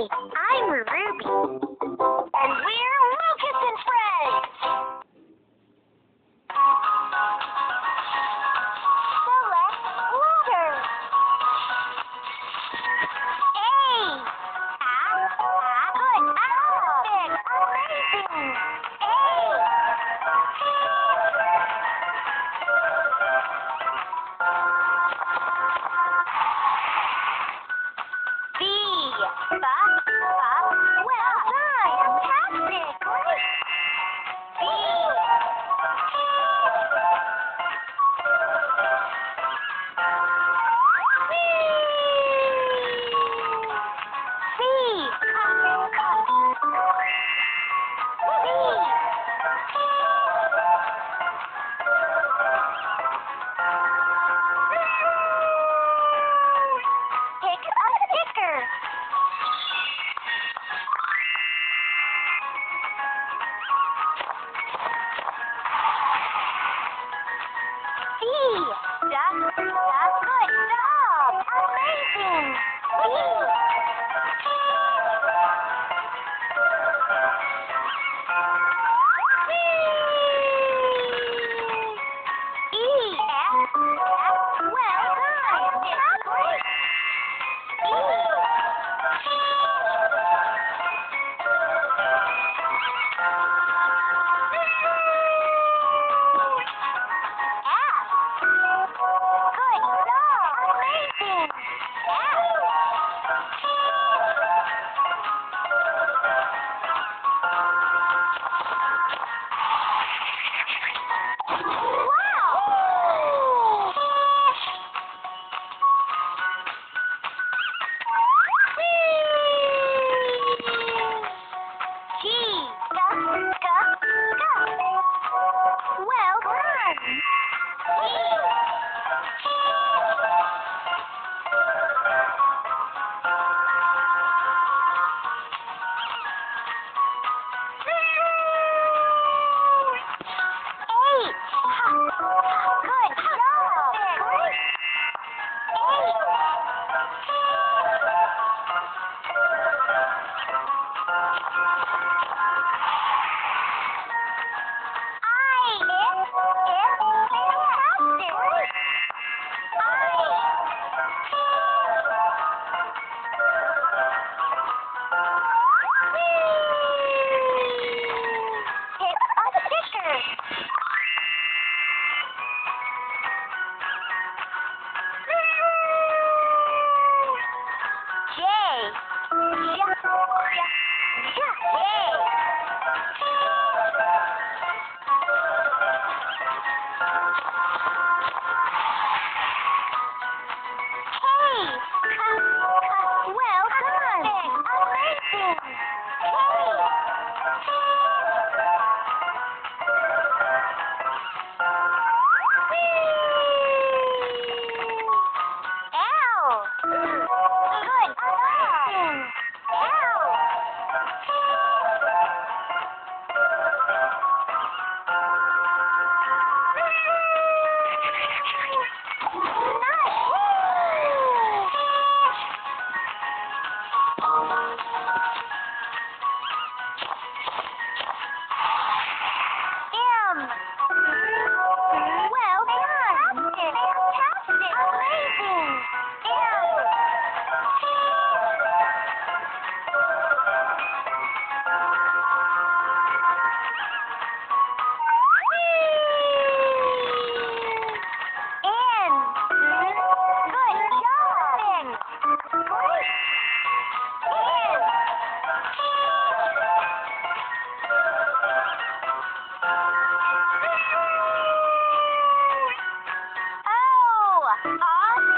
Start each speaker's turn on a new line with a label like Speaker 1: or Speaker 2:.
Speaker 1: Oh, I'm Ruby. And we're Lucas and Friends. A. Good. Amazing. Bye. Aleluia! awesome.